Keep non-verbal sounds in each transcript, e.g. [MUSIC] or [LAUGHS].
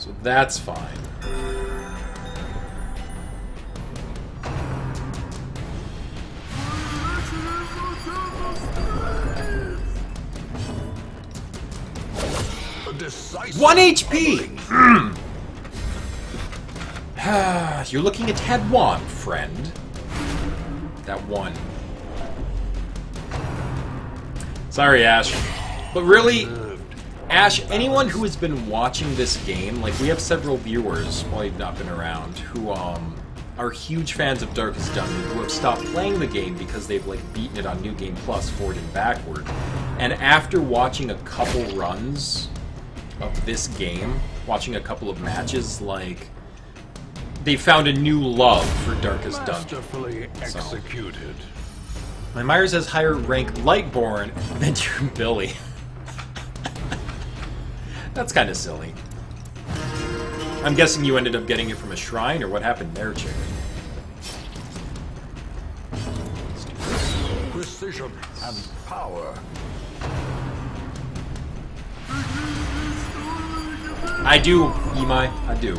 So that's fine. One HP! [SIGHS] You're looking at head one, friend. That one. Sorry, Ash. But really, Ash, anyone who has been watching this game, like we have several viewers while you've not been around, who um are huge fans of Darkest Dungeon, who have stopped playing the game because they've like beaten it on New Game Plus forward and backward. And after watching a couple runs of this game, watching a couple of matches, like they found a new love for Darkest Dungeon. executed. My Myers has higher rank Lightborn than your [LAUGHS] Billy. That's kind of silly. I'm guessing you ended up getting it from a shrine, or what happened there, chicken? Precision and power. I do, Imai. I do.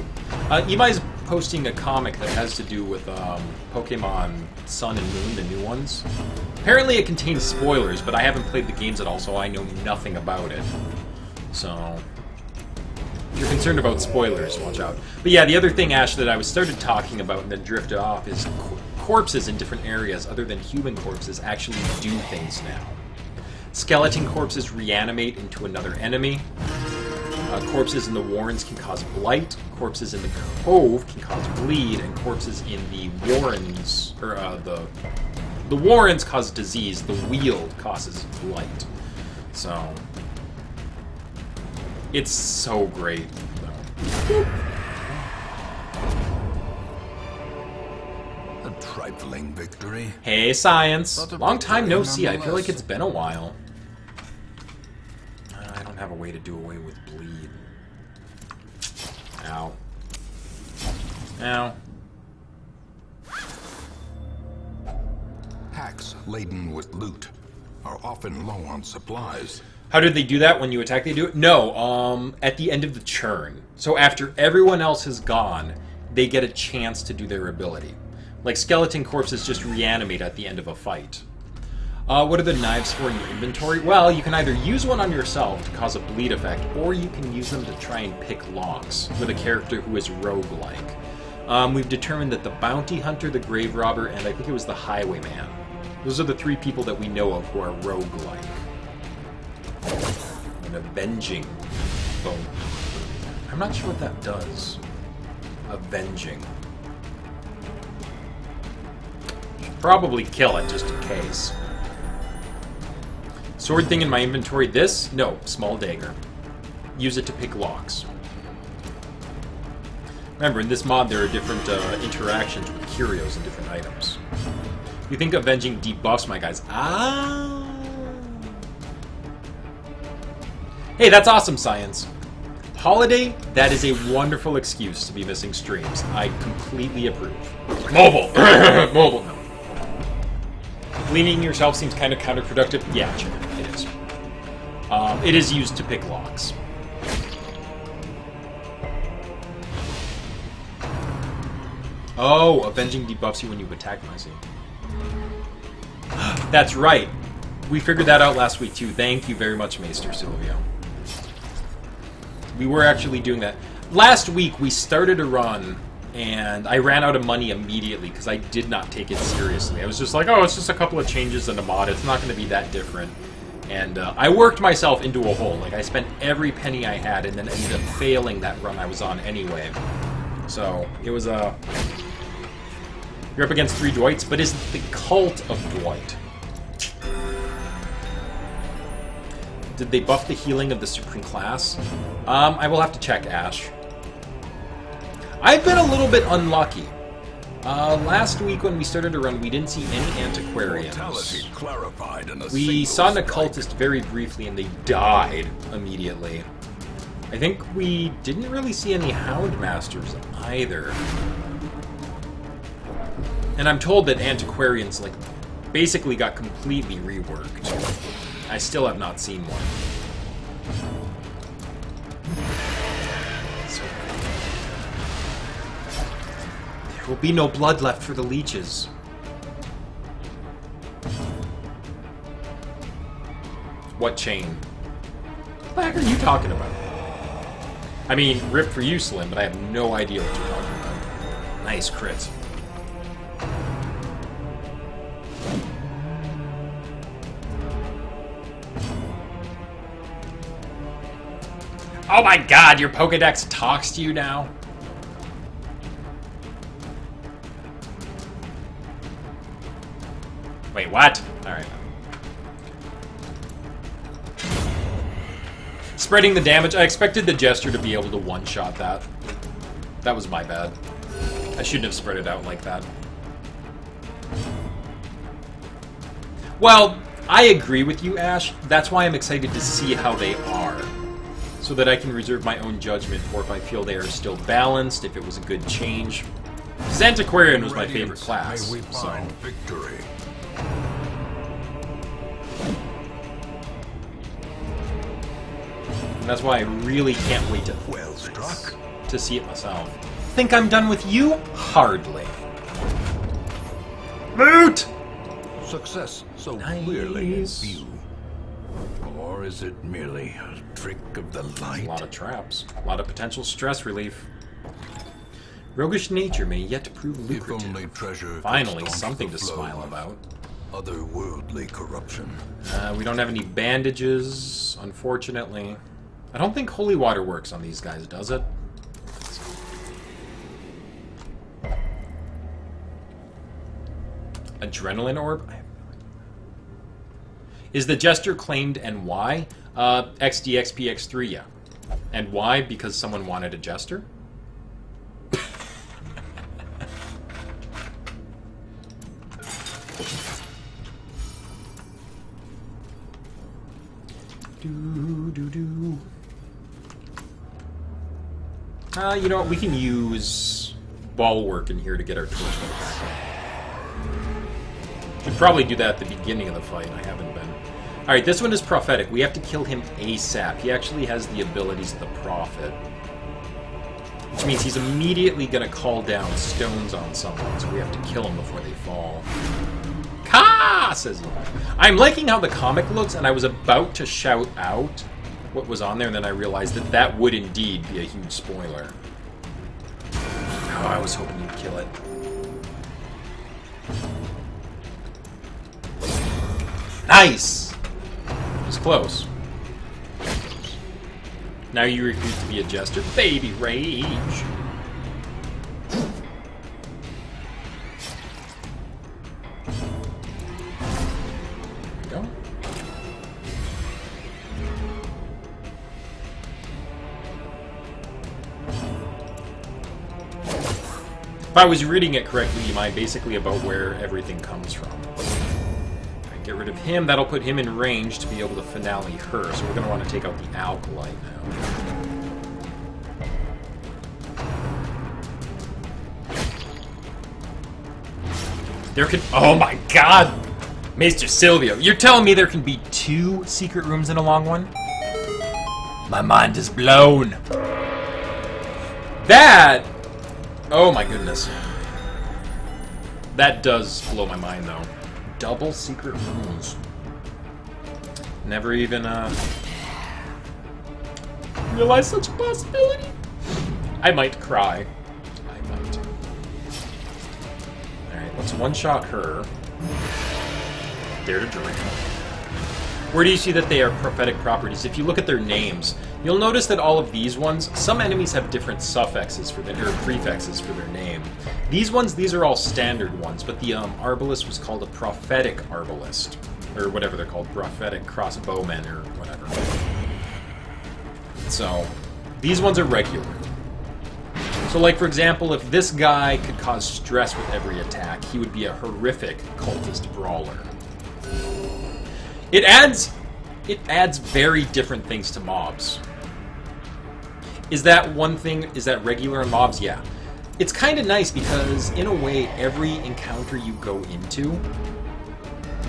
Uh, Imai's posting a comic that has to do with um, Pokemon Sun and Moon, the new ones. Apparently it contains spoilers, but I haven't played the games at all, so I know nothing about it. So, if you're concerned about spoilers, watch out. But yeah, the other thing, Ash, that I was started talking about and then drifted off is co corpses in different areas other than human corpses actually do things now. Skeleton corpses reanimate into another enemy. Uh, corpses in the warrens can cause blight. Corpses in the cove can cause bleed, and corpses in the warrens or uh, the the warrens cause disease. The weald causes blight. So it's so great. A trifling victory. Hey, science. Long time no see. I feel like it's been a while. Uh, I don't have a way to do away with bleed. Ow. Ow. Packs laden with loot are often low on supplies. How did they do that when you attack? They do it? No, um, at the end of the churn. So after everyone else has gone, they get a chance to do their ability. Like skeleton corpses just reanimate at the end of a fight. Uh, what are the knives for in your inventory? Well, you can either use one on yourself to cause a bleed effect, or you can use them to try and pick locks with a character who is roguelike. Um, we've determined that the bounty hunter, the grave robber, and I think it was the highwayman. Those are the three people that we know of who are roguelike. An avenging foe. I'm not sure what that does. Avenging. Should probably kill it just in case. Sword thing in my inventory. This? No, small dagger. Use it to pick locks. Remember, in this mod there are different uh, interactions with curios and different items. You think avenging debuffs my guys? Ah. Hey, that's awesome, science. Holiday, that is a wonderful excuse to be missing streams. I completely approve. Mobile! [LAUGHS] Mobile, no. Cleaning yourself seems kind of counterproductive. Yeah, chicken, it is. Um, it is used to pick locks. Oh, avenging debuffs you when you attack my scene. [GASPS] That's right. We figured that out last week too. Thank you very much, Maester Silvio. We were actually doing that. Last week we started a run and I ran out of money immediately because I did not take it seriously. I was just like, oh, it's just a couple of changes in the mod. It's not going to be that different. And uh, I worked myself into a hole. Like, I spent every penny I had and then ended up failing that run I was on anyway. So, it was a... Uh... You're up against three Dwights, but is the cult of Dwight. Did they buff the healing of the Supreme Class? Um, I will have to check, Ash. I've been a little bit unlucky. Uh, last week when we started to run, we didn't see any antiquarians. Clarified in a We saw an occultist very briefly, and they died immediately. I think we didn't really see any Hound Masters either. And I'm told that antiquarians, like, basically got completely reworked. I still have not seen one. There will be no blood left for the leeches. What chain? What the heck are you talking about? I mean, rip for you, Slim, but I have no idea what you're talking about. Nice crit. Oh my god, your Pokedex talks to you now? Wait, what? Alright. Spreading the damage. I expected the Jester to be able to one-shot that. That was my bad. I shouldn't have spread it out like that. Well, I agree with you, Ash. That's why I'm excited to see how they are. So that I can reserve my own judgment or if I feel they are still balanced, if it was a good change. Antiquarian was my favorite class. May we so. victory. And that's why I really can't wait to Well struck. to see it myself. Think I'm done with you? Hardly. Moot! Success so clearly in Nice. view. Or is it merely a trick of the light? A lot of traps. A lot of potential stress relief. Roguish nature may yet prove If lucrative. only treasure Finally, something to smile about. Otherworldly corruption. Uh, we don't have any bandages, unfortunately. I don't think holy water works on these guys, does it? Adrenaline orb? I have. Is the Jester claimed and why? Uh, XDXPX3, yeah. And why? Because someone wanted a Jester? Do, do, do. Uh, you know what? We can use ball work in here to get our torch back. Should probably do that at the beginning of the fight. I haven't been. Alright, this one is prophetic. We have to kill him ASAP. He actually has the abilities of the prophet. Which means he's immediately going to call down stones on someone, so we have to kill him before they fall. Ka! says he. I'm liking how the comic looks, and I was about to shout out what was on there, and then I realized that that would indeed be a huge spoiler. Oh, I was hoping you'd kill it. Nice! Close. Now you refuse to be a jester. Baby rage! If I was reading it correctly, you might basically about where everything comes from. Get rid of him. That'll put him in range to be able to finale her. So we're going to want to take out the Acolyte now. There can... Oh my god! Mr. Silvio, you're telling me there can be two secret rooms in a long one? My mind is blown. That... Oh my goodness. That does blow my mind, though. Double secret rooms. Never even, uh... Realized such a possibility. I might cry. I might. Alright, let's one-shot her. Dare to drink. Where do you see that they are prophetic properties? If you look at their names, you'll notice that all of these ones, some enemies have different suffixes for their, or prefixes for their name. These ones, these are all standard ones, but the um, arbalest was called a prophetic arbalest. Or whatever they're called, prophetic crossbowmen, or whatever. So, these ones are regular. So, like, for example, if this guy could cause stress with every attack, he would be a horrific cultist brawler. It adds it adds very different things to mobs. Is that one thing is that regular in mobs? Yeah. It's kind of nice because in a way every encounter you go into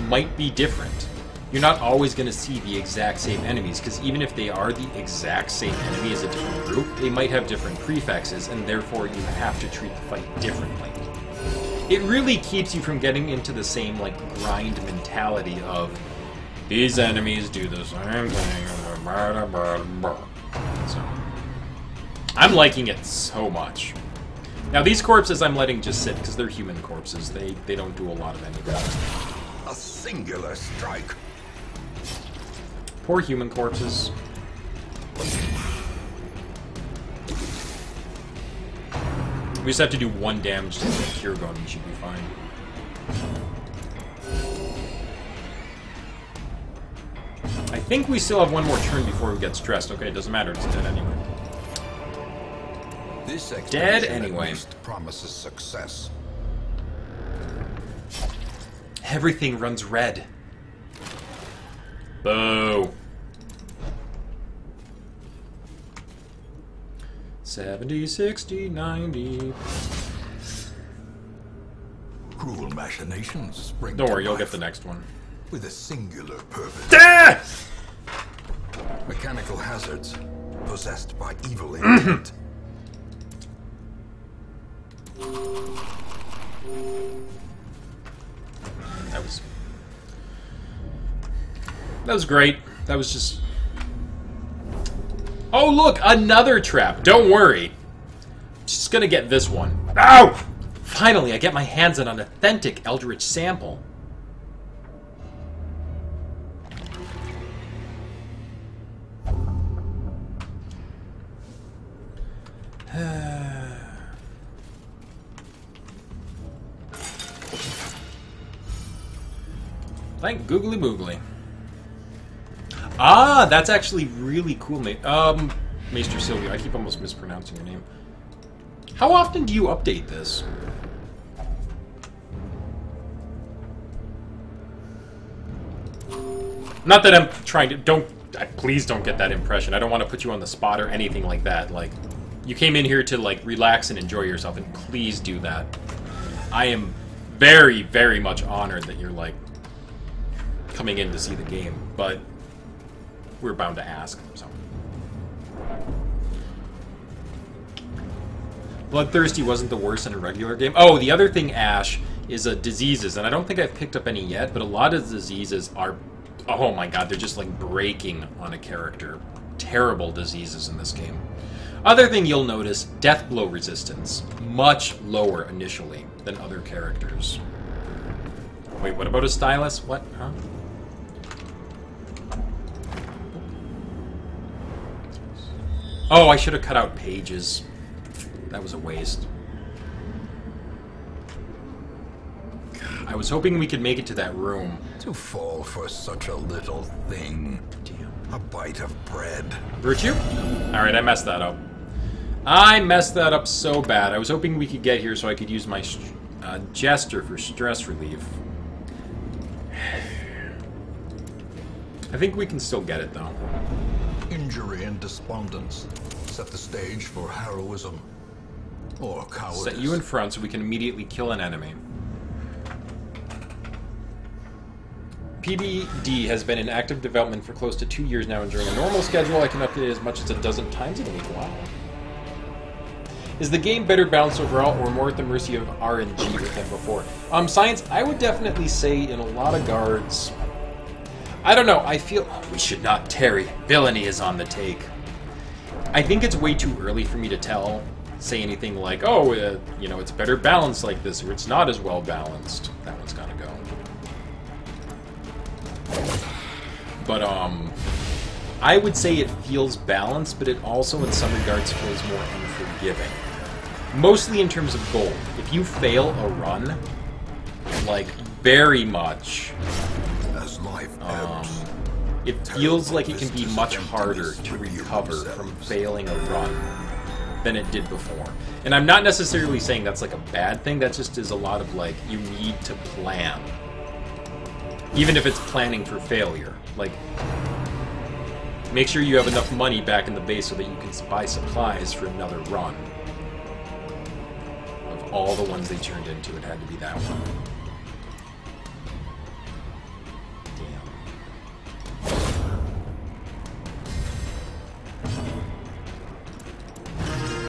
might be different. you're not always going to see the exact same enemies, because even if they are the exact same enemy as a different group, they might have different prefixes, and therefore you have to treat the fight differently. It really keeps you from getting into the same, like, grind mentality of, these enemies do the same thing, so... I'm liking it so much. Now, these corpses I'm letting just sit, because they're human corpses. They, they don't do a lot of anything. A singular strike. Poor human corpses. We just have to do one damage to the cure gun, we should be fine. I think we still have one more turn before we get stressed. Okay, it doesn't matter, it's dead anyway. This Dead anyway. Promises success. Everything runs red. Boo. 70, 60, 90. Cruel machinations spring Don't worry, you'll get the next one. With a singular purpose. Ah! Mechanical hazards possessed by evil [CLEARS THROAT] intent. That was great. That was just... Oh, look! Another trap! Don't worry. Just gonna get this one. Ow! Finally, I get my hands on an authentic Eldritch sample. [SIGHS] Thank Googly Moogly. Ah, that's actually really cool, mate. Um, Maester Sylvia, I keep almost mispronouncing your name. How often do you update this? Not that I'm trying to... Don't... Please don't get that impression. I don't want to put you on the spot or anything like that. Like, you came in here to, like, relax and enjoy yourself, and please do that. I am very, very much honored that you're, like, coming in to see the game, but we're bound to ask, so. Bloodthirsty wasn't the worst in a regular game. Oh, the other thing, Ash, is uh, diseases, and I don't think I've picked up any yet, but a lot of diseases are... Oh my god, they're just like breaking on a character. Terrible diseases in this game. Other thing you'll notice, death blow resistance. Much lower initially than other characters. Wait, what about a stylus? What? Huh? Oh, I should have cut out pages. That was a waste. I was hoping we could make it to that room. to fall for such a little thing. A bite of bread. Virtue? Alright, I messed that up. I messed that up so bad. I was hoping we could get here so I could use my uh, gesture for stress relief. [SIGHS] I think we can still get it, though. Injury and despondence set the stage for heroism. Or cowardice. Set you in front so we can immediately kill an enemy. PBD has been in active development for close to two years now, and during a normal schedule, I can update it as much as a dozen times in a week. Wow. Is the game better balanced overall, or more at the mercy of RNG than before? Um, science, I would definitely say in a lot of guards. I don't know. I feel we should not tarry. Villainy is on the take. I think it's way too early for me to tell, say anything like, oh, uh, you know, it's better balanced like this, or it's not as well balanced. That one's gotta go. But, um, I would say it feels balanced, but it also, in some regards, feels more unforgiving. Mostly in terms of gold. If you fail a run, like, very much, Um, it feels like it can be much harder to recover from failing a run than it did before. And I'm not necessarily saying that's like a bad thing, that just is a lot of like, you need to plan. Even if it's planning for failure. Like, make sure you have enough money back in the base so that you can buy supplies for another run. Of all the ones they turned into, it had to be that one.